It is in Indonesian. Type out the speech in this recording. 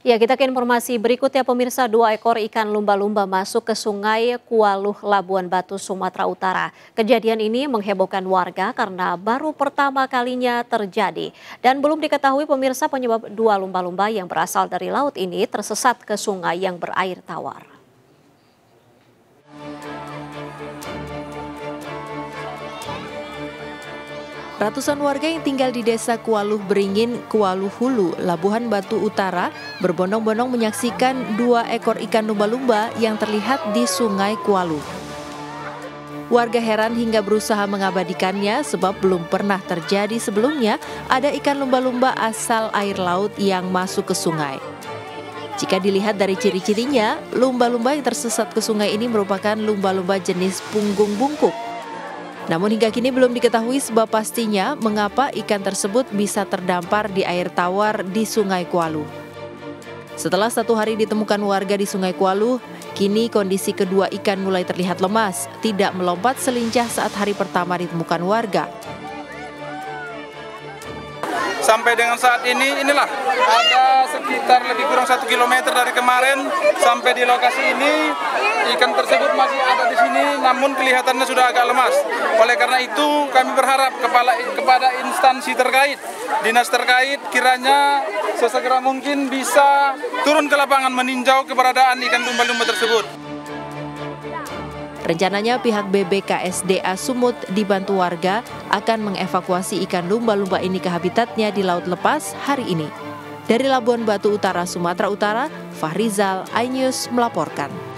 Ya, kita ke informasi berikutnya pemirsa dua ekor ikan lumba-lumba masuk ke sungai Kualuh Labuan Batu Sumatera Utara. Kejadian ini menghebohkan warga karena baru pertama kalinya terjadi dan belum diketahui pemirsa penyebab dua lumba-lumba yang berasal dari laut ini tersesat ke sungai yang berair tawar. Ratusan warga yang tinggal di desa Kualuh Beringin, Kualuh Hulu, Labuhan Batu Utara berbondong-bondong menyaksikan dua ekor ikan lumba-lumba yang terlihat di sungai Kualuh. Warga heran hingga berusaha mengabadikannya sebab belum pernah terjadi sebelumnya ada ikan lumba-lumba asal air laut yang masuk ke sungai. Jika dilihat dari ciri-cirinya, lumba-lumba yang tersesat ke sungai ini merupakan lumba-lumba jenis punggung bungkuk namun hingga kini belum diketahui sebab pastinya mengapa ikan tersebut bisa terdampar di air tawar di Sungai Kualu. Setelah satu hari ditemukan warga di Sungai Kualu, kini kondisi kedua ikan mulai terlihat lemas, tidak melompat selincah saat hari pertama ditemukan warga sampai dengan saat ini inilah ada sekitar lebih kurang satu kilometer dari kemarin sampai di lokasi ini ikan tersebut masih ada di sini namun kelihatannya sudah agak lemas oleh karena itu kami berharap kepala kepada instansi terkait dinas terkait kiranya sesegera mungkin bisa turun ke lapangan meninjau keberadaan ikan lumba-lumba tersebut. Rencananya pihak BBKSDA Sumut dibantu warga akan mengevakuasi ikan lumba-lumba ini ke habitatnya di laut lepas hari ini. Dari Labuan Batu Utara, Sumatera Utara, Fahrizal, iNews melaporkan.